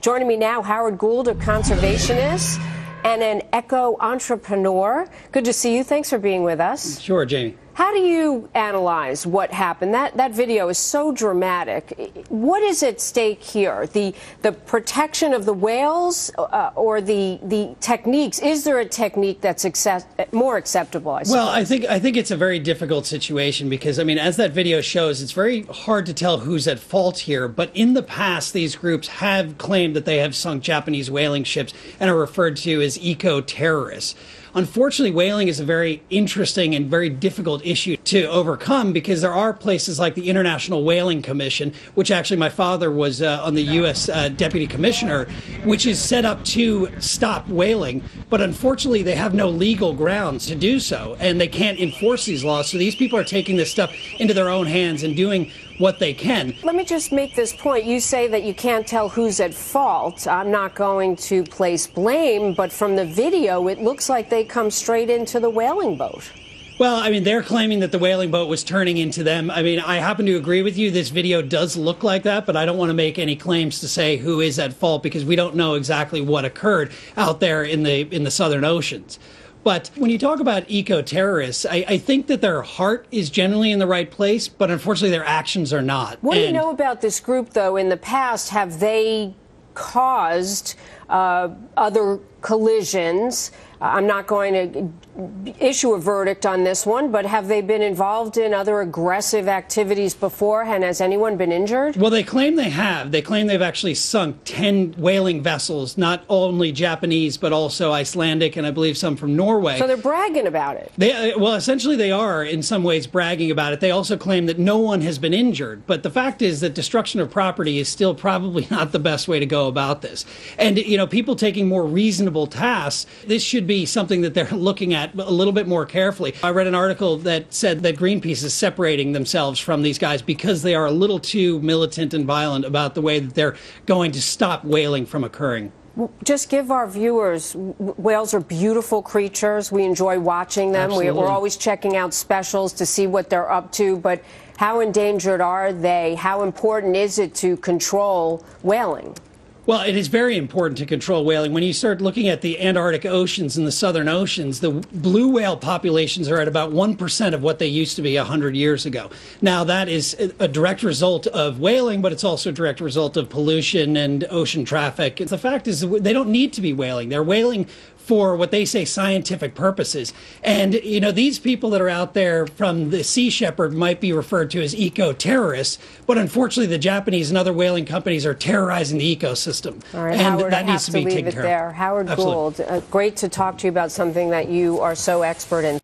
Joining me now, Howard Gould, a conservationist and an eco entrepreneur. Good to see you. Thanks for being with us. Sure, Jamie. How do you analyze what happened? That that video is so dramatic. What is at stake here? The the protection of the whales uh, or the the techniques? Is there a technique that's accept, more acceptable? I well, I think I think it's a very difficult situation because I mean, as that video shows, it's very hard to tell who's at fault here. But in the past, these groups have claimed that they have sunk Japanese whaling ships and are referred to as eco terrorists. Unfortunately, whaling is a very interesting and very difficult issue to overcome because there are places like the International Whaling Commission, which actually my father was uh, on the U.S. Uh, Deputy Commissioner, which is set up to stop whaling. But unfortunately, they have no legal grounds to do so, and they can't enforce these laws. So these people are taking this stuff into their own hands and doing what they can. Let me just make this point. You say that you can't tell who's at fault. I'm not going to place blame, but from the video, it looks like they come straight into the whaling boat. Well, I mean, they're claiming that the whaling boat was turning into them. I mean, I happen to agree with you. This video does look like that, but I don't want to make any claims to say who is at fault because we don't know exactly what occurred out there in the in the southern oceans. But when you talk about eco terrorists, I, I, think that their heart is generally in the right place, but unfortunately their actions are not. What and do you know about this group, though? In the past, have they caused uh, other collisions? I'm not going to issue a verdict on this one, but have they been involved in other aggressive activities before? And has anyone been injured? Well, they claim they have. They claim they've actually sunk 10 whaling vessels, not only Japanese, but also Icelandic and I believe some from Norway. So they're bragging about it. They, uh, well, essentially, they are in some ways bragging about it. They also claim that no one has been injured. But the fact is that destruction of property is still probably not the best way to go about this. And, you know, people taking more reasonable tasks, this should be something that they're looking at a little bit more carefully. I read an article that said that Greenpeace is separating themselves from these guys because they are a little too militant and violent about the way that they're going to stop whaling from occurring. Just give our viewers, whales are beautiful creatures. We enjoy watching them. We, are always checking out specials to see what they're up to. But how endangered are they? How important is it to control whaling? Well, it is very important to control whaling. When you start looking at the Antarctic oceans and the southern oceans, the blue whale populations are at about 1% of what they used to be 100 years ago. Now, that is a direct result of whaling, but it's also a direct result of pollution and ocean traffic. The fact is, they don't need to be whaling. They're whaling for what they say scientific purposes. And, you know, these people that are out there from the Sea Shepherd might be referred to as eco terrorists, but unfortunately, the Japanese and other whaling companies are terrorizing the ecosystem. All right, and Howard, that needs to, to be taken care of. Howard Absolutely. Gould, uh, great to talk to you about something that you are so expert in.